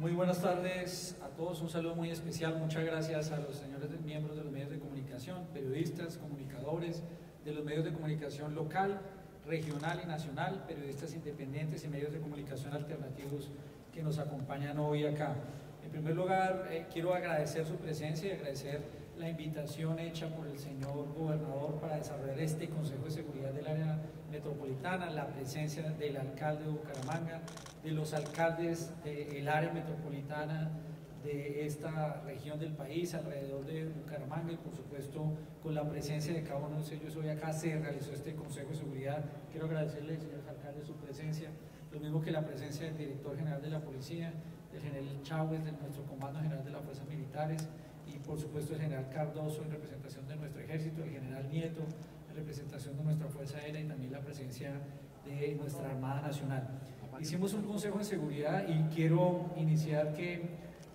Muy buenas tardes a todos, un saludo muy especial, muchas gracias a los señores miembros de los medios de comunicación, periodistas, comunicadores de los medios de comunicación local, regional y nacional, periodistas independientes y medios de comunicación alternativos que nos acompañan hoy acá. En primer lugar, eh, quiero agradecer su presencia y agradecer la invitación hecha por el señor gobernador para desarrollar este Consejo de Seguridad del área metropolitana, la presencia del alcalde de Bucaramanga, de los alcaldes del área metropolitana de esta región del país, alrededor de Bucaramanga y por supuesto con la presencia de cada uno de ellos hoy acá se realizó este Consejo de Seguridad. Quiero agradecerle, señor alcalde, su presencia, lo mismo que la presencia del director general de la policía, del general Chávez, de nuestro comando general de las fuerzas militares y por supuesto el general Cardoso en representación de nuestro ejército, el general Nieto representación de nuestra Fuerza Aérea y también la presencia de nuestra Armada Nacional. Hicimos un Consejo de Seguridad y quiero iniciar que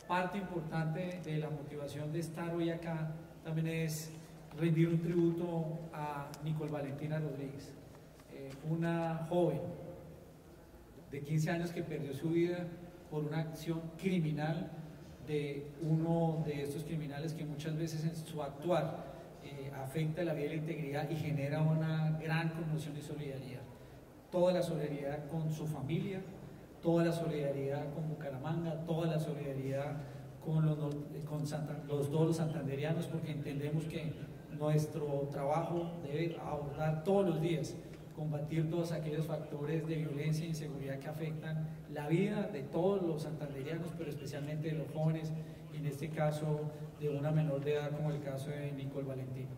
parte importante de la motivación de estar hoy acá también es rendir un tributo a Nicole Valentina Rodríguez, eh, una joven de 15 años que perdió su vida por una acción criminal de uno de estos criminales que muchas veces en su actuar eh, afecta la vida y la integridad y genera una gran conmoción y solidaridad. Toda la solidaridad con su familia, toda la solidaridad con Bucaramanga, toda la solidaridad con los, con los dos santanderianos, porque entendemos que nuestro trabajo debe abordar todos los días combatir todos aquellos factores de violencia e inseguridad que afectan la vida de todos los santanderianos, pero especialmente de los jóvenes, en este caso de una menor de edad como el caso de Nicole Valentino.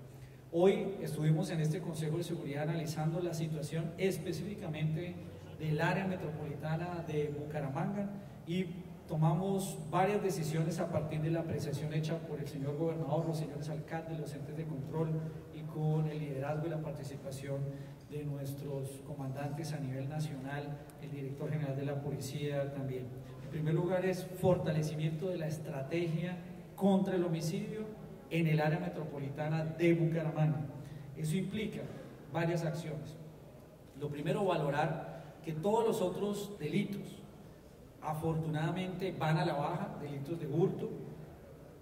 Hoy estuvimos en este Consejo de Seguridad analizando la situación específicamente del área metropolitana de Bucaramanga y tomamos varias decisiones a partir de la apreciación hecha por el señor gobernador, los señores alcaldes, los entes de control y con el liderazgo y la participación de nuestros comandantes a nivel nacional, el director general de la policía también. En primer lugar es fortalecimiento de la estrategia contra el homicidio en el área metropolitana de Bucaramanga. Eso implica varias acciones. Lo primero, valorar que todos los otros delitos, afortunadamente, van a la baja, delitos de hurto,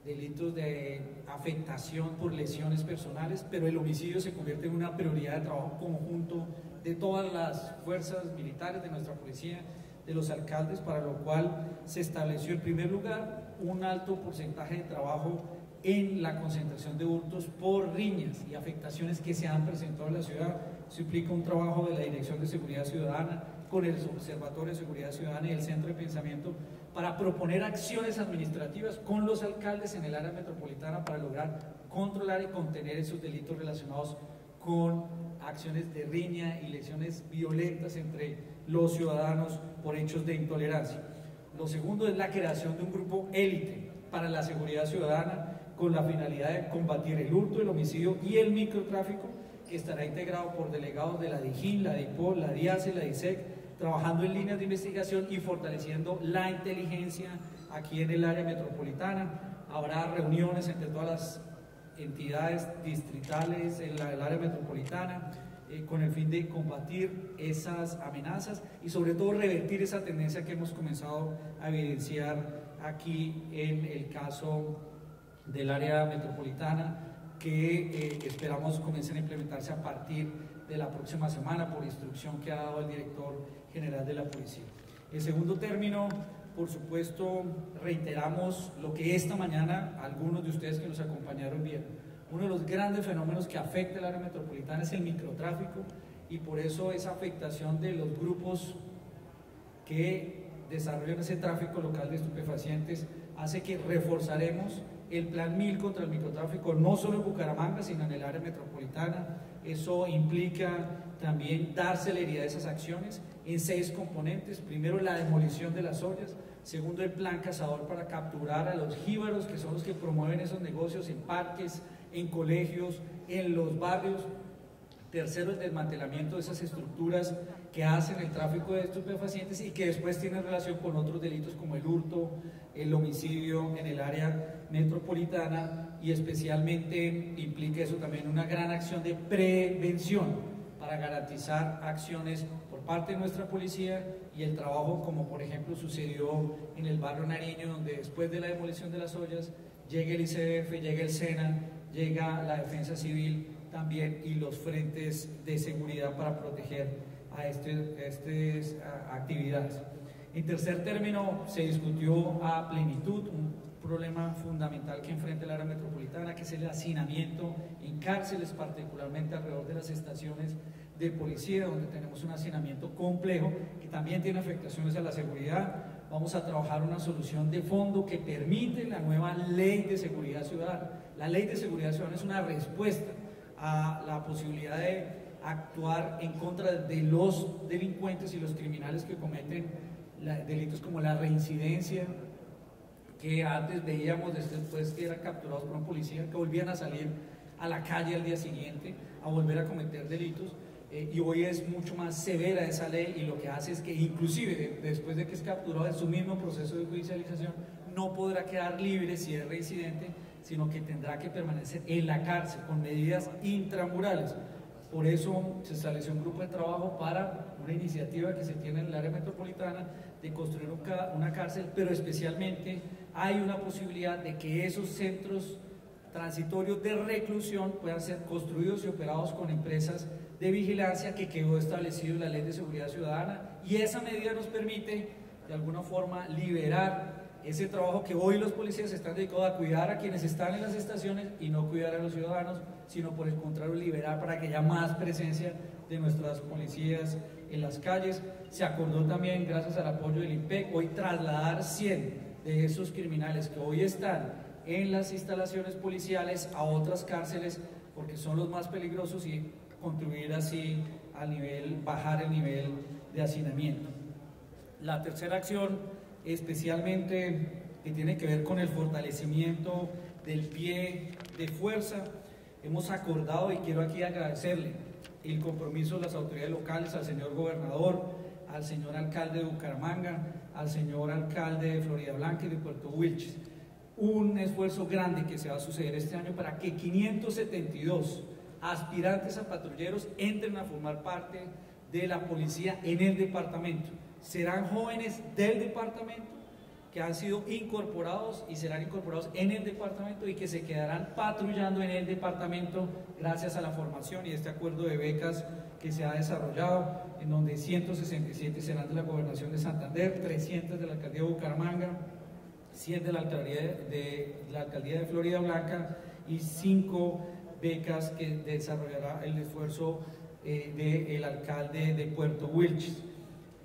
delitos de afectación por lesiones personales, pero el homicidio se convierte en una prioridad de trabajo conjunto de todas las fuerzas militares, de nuestra policía, de los alcaldes, para lo cual se estableció en primer lugar un alto porcentaje de trabajo en la concentración de hurtos por riñas y afectaciones que se han presentado en la ciudad. Eso implica un trabajo de la Dirección de Seguridad Ciudadana con el Observatorio de Seguridad Ciudadana y el Centro de Pensamiento para proponer acciones administrativas con los alcaldes en el área metropolitana para lograr controlar y contener esos delitos relacionados con acciones de riña y lesiones violentas entre los ciudadanos por hechos de intolerancia. Lo segundo es la creación de un grupo élite para la seguridad ciudadana con la finalidad de combatir el hurto, el homicidio y el microtráfico que estará integrado por delegados de la DIGIN, la DIPOL, la DIACE, la DISEC, trabajando en líneas de investigación y fortaleciendo la inteligencia aquí en el área metropolitana. Habrá reuniones entre todas las entidades distritales en el área metropolitana eh, con el fin de combatir esas amenazas y sobre todo revertir esa tendencia que hemos comenzado a evidenciar aquí en el caso del área metropolitana que eh, esperamos comiencen a implementarse a partir de la próxima semana por instrucción que ha dado el director general de la policía. En segundo término, por supuesto, reiteramos lo que esta mañana algunos de ustedes que nos acompañaron vieron. Uno de los grandes fenómenos que afecta el área metropolitana es el microtráfico y por eso esa afectación de los grupos que desarrollan ese tráfico local de estupefacientes hace que reforzaremos el plan 1000 contra el microtráfico, no solo en Bucaramanga, sino en el área metropolitana. Eso implica también dar celeridad a esas acciones en seis componentes. Primero, la demolición de las ollas. Segundo, el plan cazador para capturar a los jíbaros, que son los que promueven esos negocios en parques, en colegios, en los barrios. Tercero, el desmantelamiento de esas estructuras que hacen el tráfico de estupefacientes y que después tienen relación con otros delitos como el hurto, el homicidio en el área metropolitana y especialmente implica eso también una gran acción de prevención para garantizar acciones parte de nuestra policía y el trabajo como por ejemplo sucedió en el barrio Nariño, donde después de la demolición de las ollas llega el ICF, llega el SENA, llega la defensa civil también y los frentes de seguridad para proteger a, este, estas actividades. En tercer término, se discutió a plenitud un problema fundamental que enfrenta el área metropolitana, que es el hacinamiento en cárceles, particularmente alrededor de las estaciones de policía, donde tenemos un hacinamiento complejo que también tiene afectaciones a la seguridad. Vamos a trabajar una solución de fondo que permite la nueva ley de seguridad ciudadana. La ley de seguridad ciudadana es una respuesta a la posibilidad de actuar en contra de los delincuentes y los criminales que cometen delitos como la reincidencia, que antes veíamos después que eran capturados por una policía, que volvían a salir a la calle al día siguiente a volver a cometer delitos. Eh, y hoy es mucho más severa esa ley y lo que hace es que inclusive después de que es capturado en su mismo proceso de judicialización no podrá quedar libre si es reincidente, sino que tendrá que permanecer en la cárcel con medidas intramurales. Por eso se estableció un grupo de trabajo para una iniciativa que se tiene en el área metropolitana de construir una cárcel, pero especialmente hay una posibilidad de que esos centros transitorios de reclusión puedan ser construidos y operados con empresas de vigilancia que quedó establecido en la Ley de Seguridad Ciudadana y esa medida nos permite de alguna forma liberar ese trabajo que hoy los policías están dedicados a cuidar a quienes están en las estaciones y no cuidar a los ciudadanos, sino por el contrario liberar para que haya más presencia de nuestras policías en las calles. Se acordó también, gracias al apoyo del IMPEC, hoy trasladar 100 de esos criminales que hoy están en las instalaciones policiales a otras cárceles porque son los más peligrosos y contribuir así al nivel, bajar el nivel de hacinamiento. La tercera acción, especialmente que tiene que ver con el fortalecimiento del pie de fuerza, hemos acordado y quiero aquí agradecerle el compromiso de las autoridades locales, al señor gobernador, al señor alcalde de Bucaramanga, al señor alcalde de Florida Blanca y de Puerto Wilches. Un esfuerzo grande que se va a suceder este año para que 572 aspirantes a patrulleros entren a formar parte de la policía en el departamento. Serán jóvenes del departamento que han sido incorporados y serán incorporados en el departamento y que se quedarán patrullando en el departamento gracias a la formación y este acuerdo de becas que se ha desarrollado, en donde 167 serán de la Gobernación de Santander, 300 de la Alcaldía de Bucaramanga, 100 de la Alcaldía de, la Alcaldía de Florida Blanca y 5 becas que desarrollará el esfuerzo eh, del alcalde de Puerto Wilches.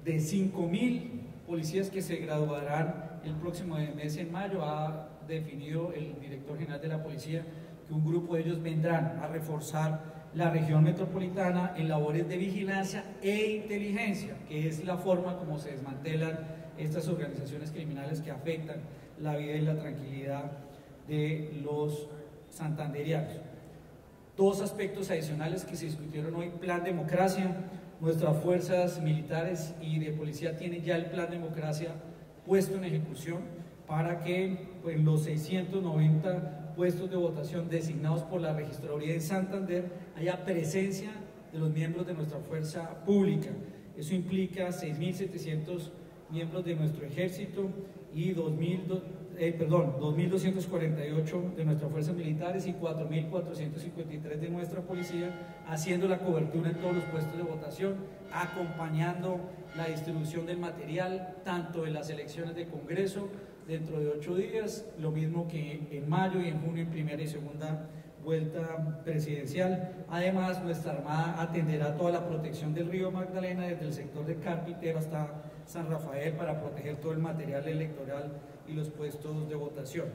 De 5.000 policías que se graduarán el próximo mes en mayo, ha definido el director general de la policía que un grupo de ellos vendrán a reforzar la región metropolitana en labores de vigilancia e inteligencia, que es la forma como se desmantelan estas organizaciones criminales que afectan la vida y la tranquilidad de los santanderianos. Dos aspectos adicionales que se discutieron hoy, plan democracia. Nuestras fuerzas militares y de policía tienen ya el plan democracia puesto en ejecución para que pues, los 690 puestos de votación designados por la registraduría de Santander haya presencia de los miembros de nuestra fuerza pública. Eso implica 6.700 miembros de nuestro ejército y 2.000 eh, perdón, 2.248 de nuestras fuerzas militares y 4.453 de nuestra policía, haciendo la cobertura en todos los puestos de votación, acompañando la distribución del material, tanto en las elecciones de Congreso dentro de ocho días, lo mismo que en mayo y en junio en primera y segunda vuelta presidencial. Además, nuestra Armada atenderá toda la protección del río Magdalena desde el sector de Carpintero hasta San Rafael para proteger todo el material electoral y los puestos de votación.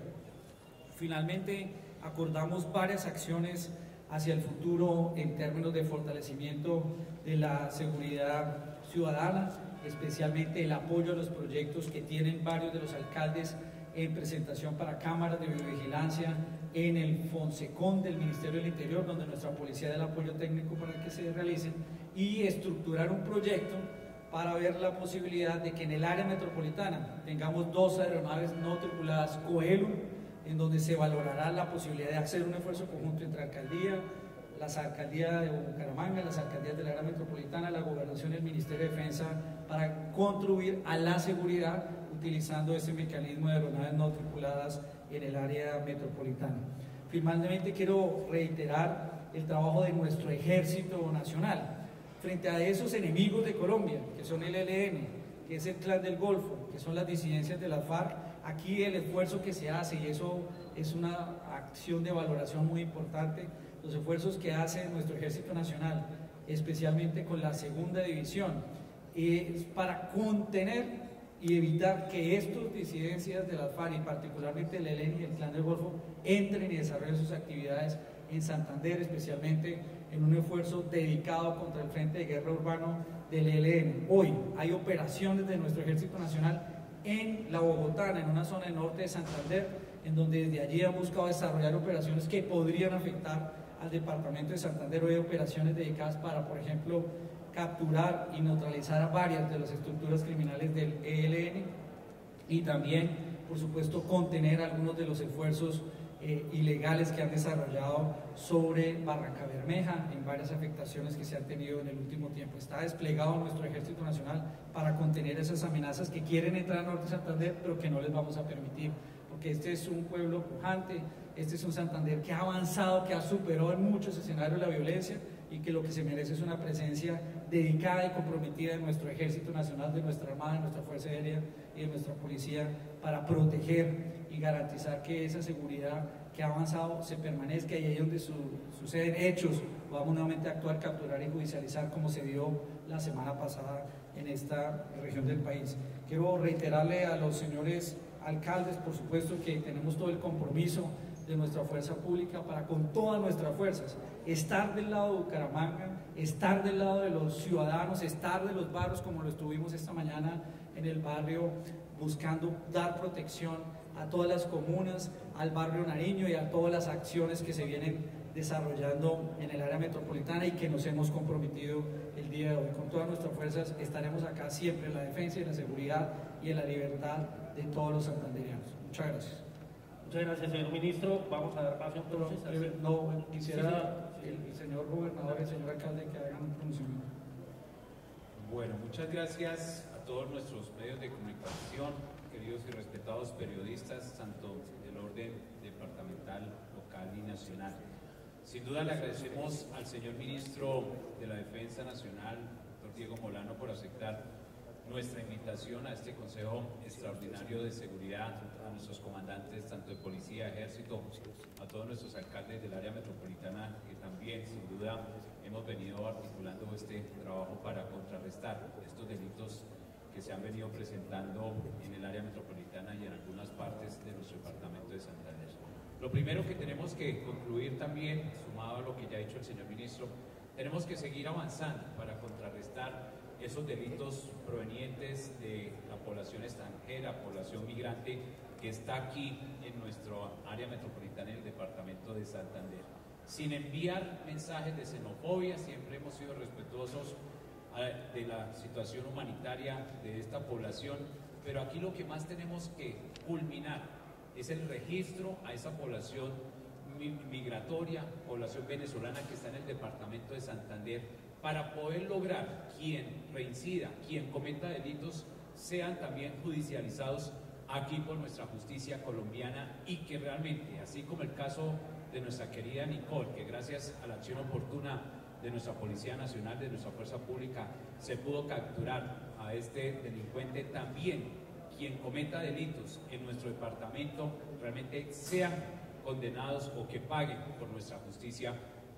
Finalmente, acordamos varias acciones hacia el futuro en términos de fortalecimiento de la seguridad ciudadana, especialmente el apoyo a los proyectos que tienen varios de los alcaldes en presentación para cámaras de videovigilancia en el Fonsecon del Ministerio del Interior, donde nuestra policía da el apoyo técnico para que se realicen, y estructurar un proyecto para ver la posibilidad de que en el área metropolitana tengamos dos aeronaves no tripuladas Coelho, en donde se valorará la posibilidad de hacer un esfuerzo conjunto entre alcaldía, las alcaldías de Bucaramanga, las alcaldías de la área metropolitana, la gobernación y el Ministerio de Defensa para contribuir a la seguridad utilizando este mecanismo de aeronaves no tripuladas en el área metropolitana. Finalmente quiero reiterar el trabajo de nuestro ejército nacional frente a esos enemigos de Colombia, que son el ELN, que es el clan del Golfo, que son las disidencias de la FARC, aquí el esfuerzo que se hace, y eso es una acción de valoración muy importante, los esfuerzos que hace nuestro Ejército Nacional, especialmente con la segunda división, es para contener y evitar que estos disidencias de la FARC y particularmente el ELN y el Clan del Golfo entren y desarrollen sus actividades en Santander, especialmente en un esfuerzo dedicado contra el Frente de Guerra Urbano del ELN. Hoy hay operaciones de nuestro Ejército Nacional en la Bogotana, en una zona del norte de Santander, en donde desde allí han buscado desarrollar operaciones que podrían afectar al departamento de Santander. Hoy hay operaciones dedicadas para, por ejemplo, capturar y neutralizar a varias de las estructuras criminales del ELN y también, por supuesto, contener algunos de los esfuerzos eh, ilegales que han desarrollado sobre Barranca Bermeja en varias afectaciones que se han tenido en el último tiempo. Está desplegado nuestro Ejército Nacional para contener esas amenazas que quieren entrar a Norte Santander, pero que no les vamos a permitir, porque este es un pueblo pujante, este es un Santander que ha avanzado, que ha superado en muchos escenarios la violencia y que lo que se merece es una presencia dedicada y comprometida de nuestro Ejército Nacional, de nuestra Armada, de nuestra Fuerza Aérea y de nuestra Policía para proteger y garantizar que esa seguridad que ha avanzado se permanezca y ahí donde suceden hechos vamos nuevamente a actuar, capturar y judicializar como se dio la semana pasada en esta región del país. Quiero reiterarle a los señores alcaldes, por supuesto, que tenemos todo el compromiso de nuestra fuerza pública para con todas nuestras fuerzas estar del lado de Bucaramanga, estar del lado de los ciudadanos, estar de los barrios como lo estuvimos esta mañana en el barrio buscando dar protección a todas las comunas, al barrio Nariño y a todas las acciones que se vienen desarrollando en el área metropolitana y que nos hemos comprometido el día de hoy. Con todas nuestras fuerzas estaremos acá siempre en la defensa y en la seguridad y en la libertad de todos los santanderianos. Muchas gracias. Muchas gracias, señor ministro. Vamos a dar paso entonces. No, quisiera el, señor gobernador y el señor alcalde que hagan un pronunciamiento. Bueno, muchas gracias a todos nuestros medios de comunicación, queridos y respetados periodistas, tanto del orden departamental, local y nacional. Sin duda le agradecemos al señor ministro de la Defensa Nacional, doctor Diego Molano, por aceptar nuestra invitación a este Consejo Extraordinario de Seguridad, a nuestros comandantes, tanto de policía, ejército, a todos nuestros alcaldes del área metropolitana, que también, sin duda, hemos venido articulando este trabajo para contrarrestar estos delitos que se han venido presentando en el área metropolitana y en algunas partes de nuestro departamento de Santander. Lo primero que tenemos que concluir también, sumado a lo que ya ha dicho el señor ministro, tenemos que seguir avanzando para contrarrestar esos delitos provenientes de la población extranjera, población migrante que está aquí en nuestro área metropolitana en el departamento de Santander. Sin enviar mensajes de xenofobia, siempre hemos sido respetuosos de la situación humanitaria de esta población, pero aquí lo que más tenemos que culminar es el registro a esa población migratoria, población venezolana que está en el departamento de Santander, para poder lograr quien reincida, quien cometa delitos, sean también judicializados aquí por nuestra justicia colombiana y que realmente, así como el caso de nuestra querida Nicole, que gracias a la acción oportuna de nuestra Policía Nacional, de nuestra Fuerza Pública, se pudo capturar a este delincuente, también quien cometa delitos en nuestro departamento realmente sean condenados o que paguen por nuestra justicia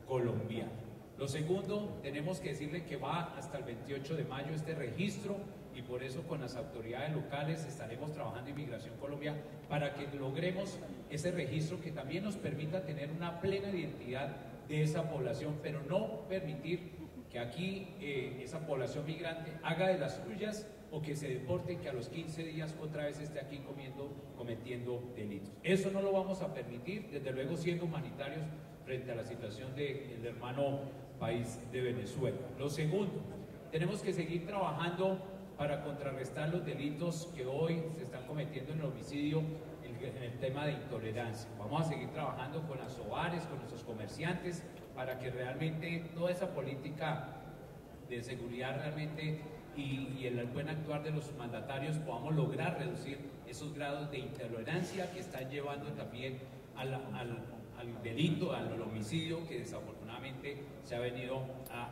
colombiana. Lo segundo, tenemos que decirle que va hasta el 28 de mayo este registro y por eso con las autoridades locales estaremos trabajando en Migración Colombia para que logremos ese registro que también nos permita tener una plena identidad de esa población, pero no permitir que aquí eh, esa población migrante haga de las suyas o que se deporte, que a los 15 días otra vez esté aquí comiendo, cometiendo delitos. Eso no lo vamos a permitir, desde luego siendo humanitarios frente a la situación del hermano país de Venezuela. Lo segundo, tenemos que seguir trabajando para contrarrestar los delitos que hoy se están cometiendo en el homicidio en el tema de intolerancia. Vamos a seguir trabajando con las hogares, con nuestros comerciantes, para que realmente toda esa política de seguridad realmente y, el buen actuar de los mandatarios podamos lograr reducir esos grados de intolerancia que están llevando también al, al delito, al homicidio que desafortunadamente se ha venido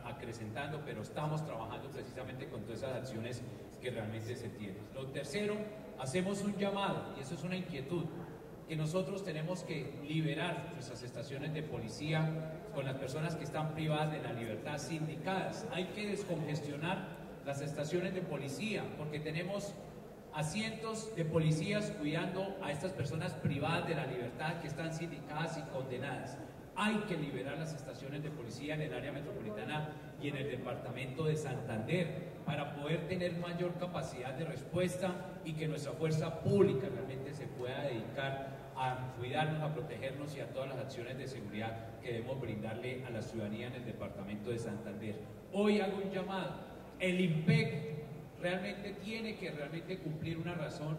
acrecentando, pero estamos trabajando precisamente con todas esas acciones que realmente se tienen. Lo tercero, hacemos un llamado, y eso es una inquietud, que nosotros tenemos que liberar nuestras estaciones de policía con las personas que están privadas de la libertad sindicadas. Hay que descongestionar las estaciones de policía porque tenemos a cientos de policías cuidando a estas personas privadas de la libertad que están sindicadas y condenadas. Hay que liberar las estaciones de policía en el área metropolitana y en el departamento de Santander para poder tener mayor capacidad de respuesta y que nuestra fuerza pública realmente se pueda dedicar a cuidarnos, a protegernos y a todas las acciones de seguridad que debemos brindarle a la ciudadanía en el departamento de Santander. Hoy hago un llamado. El IMPEC realmente tiene que realmente cumplir una razón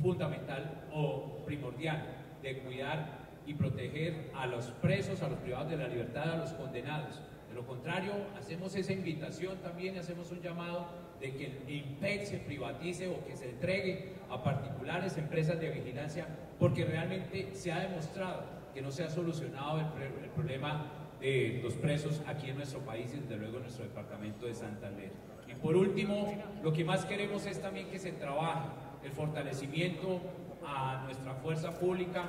fundamental o primordial de cuidar y proteger a los presos, a los privados de la libertad, a los condenados. De lo contrario, hacemos esa invitación también, hacemos un llamado de que el IMPEC se privatice o que se entregue a particulares empresas de vigilancia, porque realmente se ha demostrado que no se ha solucionado el, el problema de los presos aquí en nuestro país y desde luego en nuestro departamento de Santander. Y por último, lo que más queremos es también que se trabaje el fortalecimiento a nuestra fuerza pública,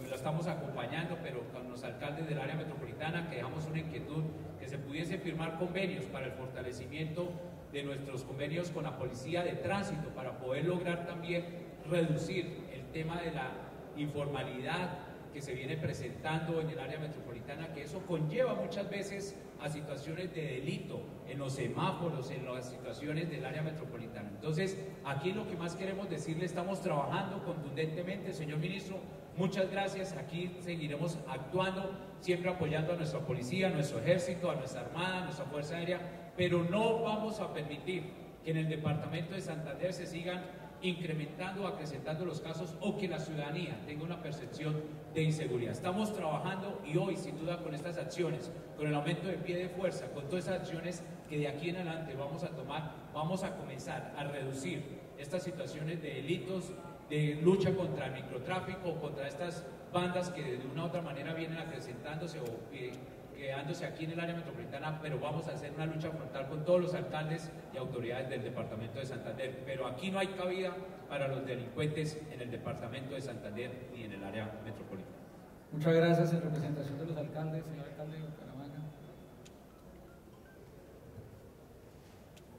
lo estamos acompañando, pero con los alcaldes del área metropolitana que dejamos una inquietud que se pudiese firmar convenios para el fortalecimiento de nuestros convenios con la policía de tránsito para poder lograr también reducir el tema de la informalidad que se viene presentando en el área metropolitana, que eso conlleva muchas veces a situaciones de delito en los semáforos, en las situaciones del área metropolitana. Entonces, aquí lo que más queremos decirle, estamos trabajando contundentemente, señor ministro, muchas gracias, aquí seguiremos actuando, siempre apoyando a nuestra policía, a nuestro ejército, a nuestra armada, a nuestra fuerza aérea, pero no vamos a permitir que en el departamento de Santander se sigan incrementando o acrecentando los casos o que la ciudadanía tenga una percepción de inseguridad. Estamos trabajando y hoy, sin duda, con estas acciones, con el aumento de pie de fuerza, con todas esas acciones que de aquí en adelante vamos a tomar, vamos a comenzar a reducir estas situaciones de delitos, de lucha contra el microtráfico, contra estas bandas que de una u otra manera vienen acrecentándose o eh, quedándose aquí en el área metropolitana, pero vamos a hacer una lucha frontal con todos los alcaldes y autoridades del departamento de Santander. Pero aquí no hay cabida para los delincuentes en el departamento de Santander ni en el área metropolitana. Muchas gracias en representación de los alcaldes, señor alcalde de Bucaramanga.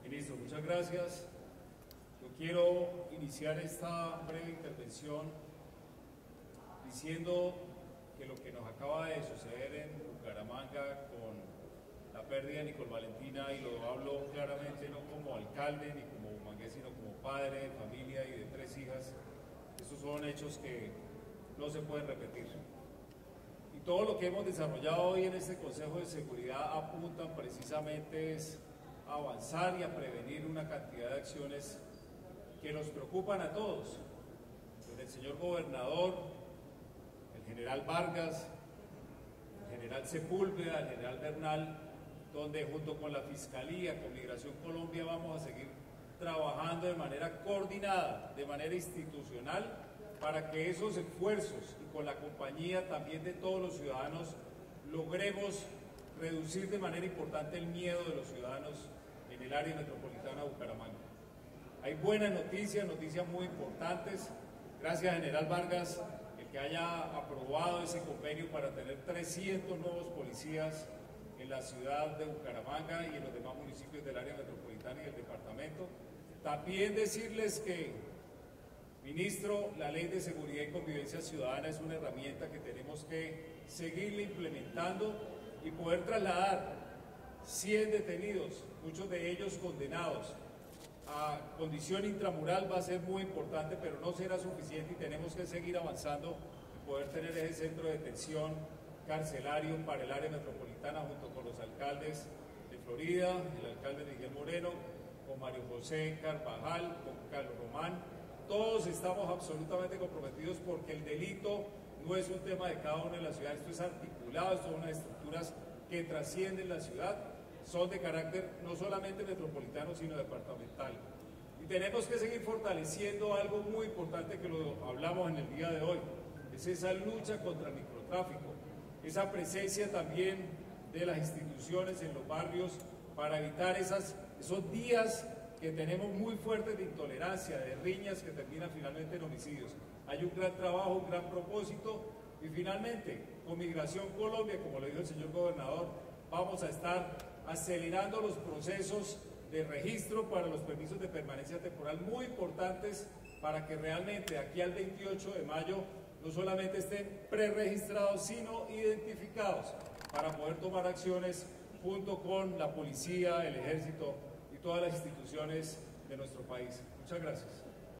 Ministro, muchas gracias. Yo quiero iniciar esta breve intervención diciendo que lo que nos acaba de suceder en Bucaramanga con la pérdida de Nicole Valentina, y lo hablo claramente no como alcalde ni como mangué, sino como padre de familia y de tres hijas, estos son hechos que no se pueden repetir. Y todo lo que hemos desarrollado hoy en este Consejo de Seguridad apuntan precisamente es a avanzar y a prevenir una cantidad de acciones que nos preocupan a todos, desde el señor gobernador, el general Vargas, general Sepúlveda, general Bernal, donde junto con la Fiscalía, con Migración Colombia, vamos a seguir trabajando de manera coordinada, de manera institucional, para que esos esfuerzos y con la compañía también de todos los ciudadanos logremos reducir de manera importante el miedo de los ciudadanos en el área metropolitana de Bucaramanga. Hay buenas noticias, noticias muy importantes. Gracias, General Vargas, que haya aprobado ese convenio para tener 300 nuevos policías en la ciudad de Bucaramanga y en los demás municipios del área metropolitana y del departamento. También decirles que, ministro, la ley de seguridad y convivencia ciudadana es una herramienta que tenemos que seguirle implementando y poder trasladar 100 detenidos, muchos de ellos condenados, condición intramural va a ser muy importante, pero no será suficiente y tenemos que seguir avanzando en poder tener ese centro de detención carcelario para el área metropolitana junto con los alcaldes de Florida, el alcalde Miguel Moreno, con Mario José Carvajal, con Carlos Román. Todos estamos absolutamente comprometidos porque el delito no es un tema de cada uno de la ciudad, esto es articulado, esto son unas estructuras que trascienden la ciudad son de carácter no solamente metropolitano, sino departamental. Y tenemos que seguir fortaleciendo algo muy importante que lo hablamos en el día de hoy, es esa lucha contra el microtráfico, esa presencia también de las instituciones en los barrios para evitar esas, esos días que tenemos muy fuertes de intolerancia, de riñas que terminan finalmente en homicidios. Hay un gran trabajo, un gran propósito. Y finalmente con Migración Colombia, como lo dijo el señor gobernador, vamos a estar acelerando los procesos de registro para los permisos de permanencia temporal muy importantes para que realmente aquí al 28 de mayo no solamente estén preregistrados, sino identificados para poder tomar acciones junto con la policía, el ejército y todas las instituciones de nuestro país. Muchas gracias.